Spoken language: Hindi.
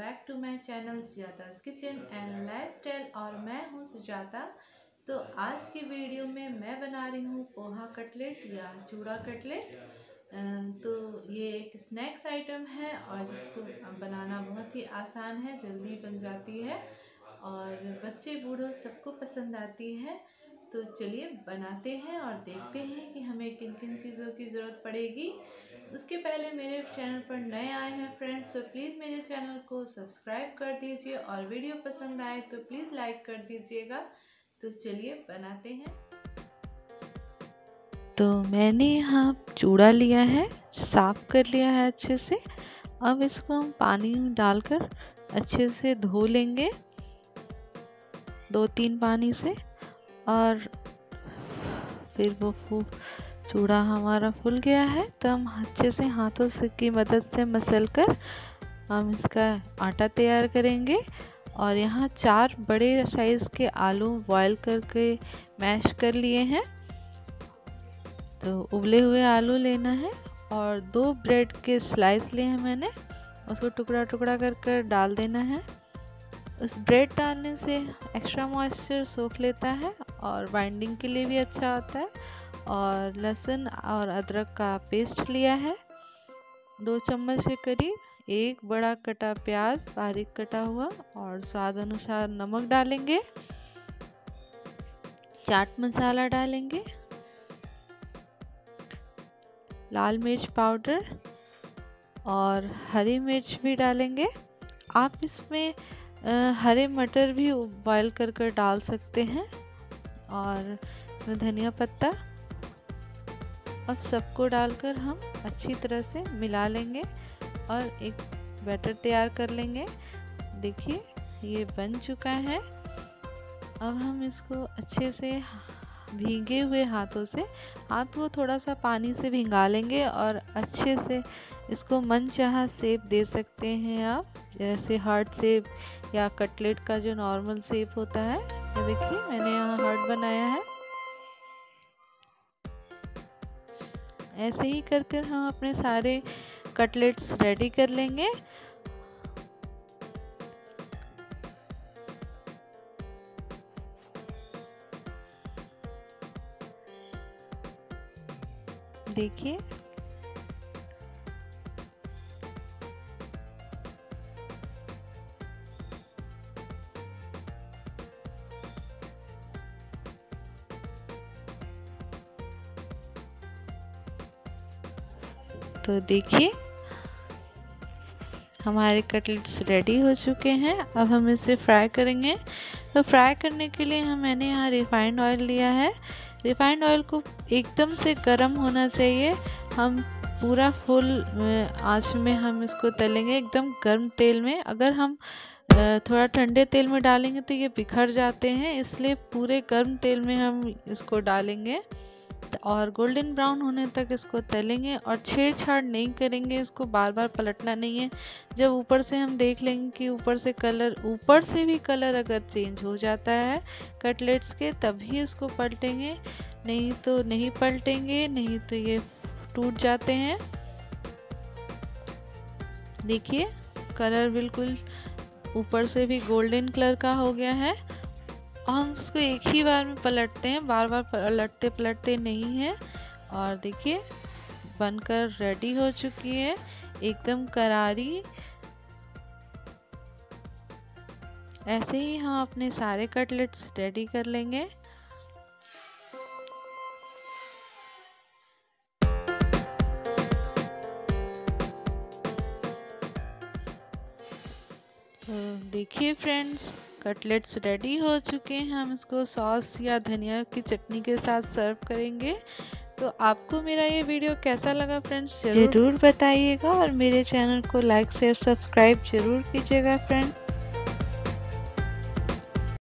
Back to my channel Sujata's kitchen and lifestyle और मैं हूँ सुजाता तो आज की वीडियो में मैं बना रही हूँ पोहा कटलेट या चूड़ा कटलेट। तो ये एक स्नैक्स आइटम है और जिसको बनाना बहुत ही आसान है जल्दी बन जाती है और बच्चे बूढ़ों सबको पसंद आती है। तो चलिए बनाते हैं और देखते हैं कि हमें किन किन चीज़ों की ज़रूरत पड़ेगी। उसके पहले मेरे चैनल पर नए आए हैं फ्रेंड्स तो प्लीज़ मेरे चैनल को सब्सक्राइब कर दीजिए और वीडियो पसंद आए तो प्लीज़ लाइक कर दीजिएगा। तो चलिए बनाते हैं। तो मैंने यहाँ चूड़ा लिया है, साफ़ कर लिया है अच्छे से। अब इसको हम पानी डालकर अच्छे से धो लेंगे, दो तीन पानी से। और फिर वो चूड़ा हमारा फूल गया है तो हम अच्छे से हाथों से की मदद से मसल कर हम इसका आटा तैयार करेंगे। और यहाँ चार बड़े साइज़ के आलू बॉईल करके मैश कर लिए हैं। तो उबले हुए आलू लेना है और दो ब्रेड के स्लाइस लिए हैं मैंने, उसको टुकड़ा टुकड़ा कर कर डाल देना है। उस ब्रेड डालने से एक्स्ट्रा मॉइस्चर सोख लेता है और बाइंडिंग के लिए भी अच्छा होता है। और लहसुन और अदरक का पेस्ट लिया है। दो चम्मच के करीब, एक बड़ा कटा प्याज बारीक कटा हुआ और स्वाद अनुसार नमक डालेंगे। चाट मसाला डालेंगे। लाल मिर्च पाउडर और हरी मिर्च भी डालेंगे। आप इसमें हरे मटर भी बॉयल कर कर डाल सकते हैं और इसमें धनिया पत्ता अब सबको डालकर हम अच्छी तरह से मिला लेंगे और एक बैटर तैयार कर लेंगे। देखिए, ये बन चुका है। अब हम इसको अच्छे से भीगे हुए हाथों से, हाथ को थोड़ा सा पानी से भिंगा लेंगे और अच्छे से इसको मन चाह सेप दे सकते हैं आप, जैसे हार्ट सेप या कटलेट का जो नॉर्मल सेप होता है। तो देखिए, मैंने यहाँ हार्ट बनाया है। ऐसे ही कर कर हम अपने सारे कटलेट्स रेडी कर लेंगे। देखिए तो देखिए। हमारे कटलेट्स रेडी हो चुके हैं। अब हम इसे फ्राई करेंगे। तो फ्राई करने के लिए हम मैंने यहाँ रिफाइंड ऑयल लिया है। रिफाइंड ऑयल को एकदम से गर्म होना चाहिए। हम पूरा फुल आँच में हम इसको तलेंगे एकदम गर्म तेल में। अगर हम थोड़ा ठंडे तेल में डालेंगे तो ये बिखर जाते हैं। इसलिए पूरे गर्म तेल में हम इसको डालेंगे। और गोल्डन ब्राउन होने तक इसको तलेंगे और छेड़छाड़ नहीं करेंगे, इसको बार बार पलटना नहीं है। जब ऊपर से हम देख लेंगे कि ऊपर से कलर, ऊपर से भी कलर अगर चेंज हो जाता है कटलेट्स के, तभी इसको पलटेंगे। नहीं तो नहीं पलटेंगे, नहीं तो ये टूट जाते हैं। देखिए, कलर बिल्कुल ऊपर से भी गोल्डन कलर का हो गया है। हम उसको एक ही बार में पलटते हैं बार बार पलटते पलटते नहीं है। और देखिए, बनकर रेडी हो चुकी है, एकदम करारी। ऐसे ही हम अपने सारे कटलेट्स रेडी कर लेंगे। तो देखिए फ्रेंड्स कटलेट्स रेडी हो चुके हैं। हम इसको सॉस या धनिया की चटनी के साथ सर्व करेंगे। तो आपको मेरा ये वीडियो कैसा लगा फ्रेंड्स ज़रूर, ज़रूर बताइएगा और मेरे चैनल को लाइक शेयर सब्सक्राइब ज़रूर कीजिएगा फ्रेंड्स।